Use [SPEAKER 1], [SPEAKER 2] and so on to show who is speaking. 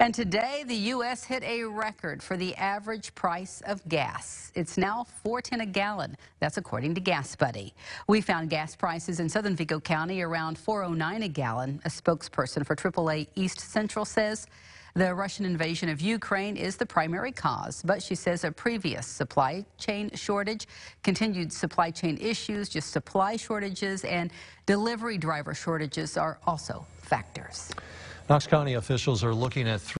[SPEAKER 1] And today, the U.S. hit a record for the average price of gas. It's now 4.10 a gallon. That's according to GasBuddy. We found gas prices in southern Vigo County around 4.09 a gallon. A spokesperson for AAA East Central says the Russian invasion of Ukraine is the primary cause, but she says a previous supply chain shortage, continued supply chain issues, just supply shortages, and delivery driver shortages are also factors.
[SPEAKER 2] Knox County officials are looking at